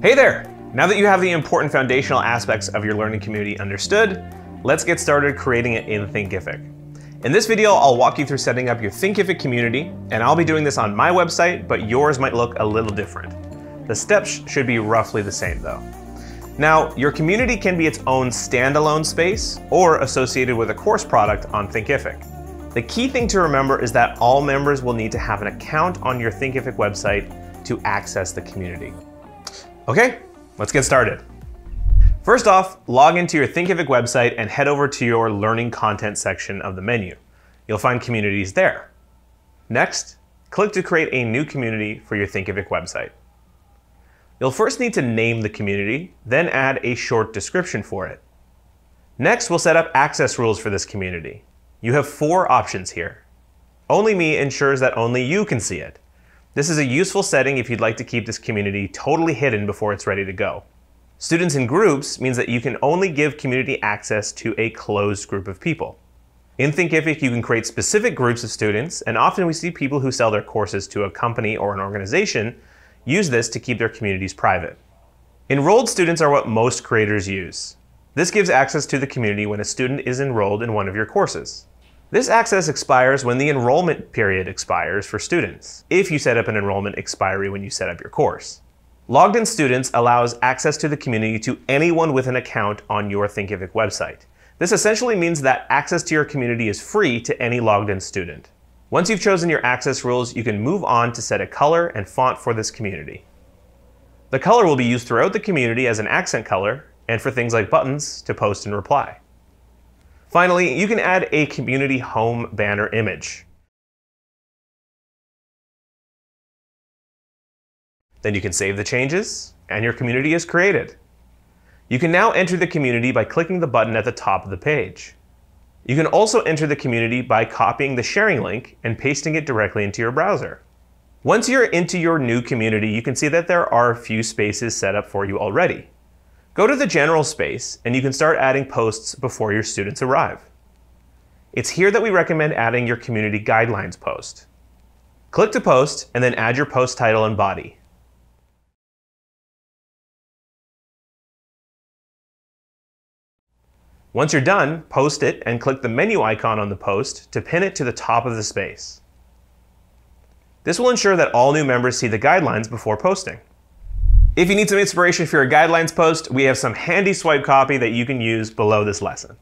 Hey there! Now that you have the important foundational aspects of your learning community understood, let's get started creating it in Thinkific. In this video, I'll walk you through setting up your Thinkific community, and I'll be doing this on my website, but yours might look a little different. The steps should be roughly the same though. Now, your community can be its own standalone space or associated with a course product on Thinkific. The key thing to remember is that all members will need to have an account on your Thinkific website to access the community. Okay, let's get started. First off, log into your Thinkific website and head over to your learning content section of the menu. You'll find communities there. Next, click to create a new community for your Thinkific website. You'll first need to name the community, then add a short description for it. Next, we'll set up access rules for this community. You have four options here. Only Me ensures that only you can see it. This is a useful setting if you'd like to keep this community totally hidden before it's ready to go. Students in groups means that you can only give community access to a closed group of people. In Thinkific, you can create specific groups of students, and often we see people who sell their courses to a company or an organization use this to keep their communities private. Enrolled students are what most creators use. This gives access to the community when a student is enrolled in one of your courses. This access expires when the enrollment period expires for students, if you set up an enrollment expiry when you set up your course. Logged in students allows access to the community to anyone with an account on your Thinkific website. This essentially means that access to your community is free to any logged in student. Once you've chosen your access rules, you can move on to set a color and font for this community. The color will be used throughout the community as an accent color and for things like buttons to post and reply. Finally, you can add a community home banner image. Then you can save the changes, and your community is created. You can now enter the community by clicking the button at the top of the page. You can also enter the community by copying the sharing link and pasting it directly into your browser. Once you're into your new community, you can see that there are a few spaces set up for you already. Go to the general space and you can start adding posts before your students arrive. It's here that we recommend adding your community guidelines post. Click to post and then add your post title and body. Once you're done, post it and click the menu icon on the post to pin it to the top of the space. This will ensure that all new members see the guidelines before posting. If you need some inspiration for your guidelines post, we have some handy swipe copy that you can use below this lesson.